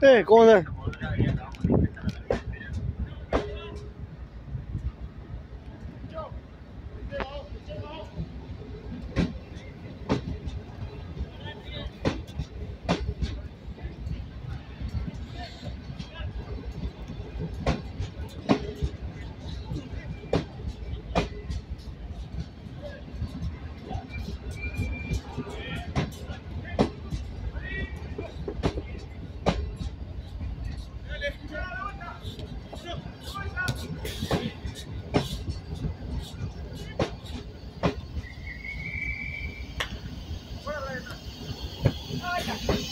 Eh, ¿cómo andás? Oh, yeah.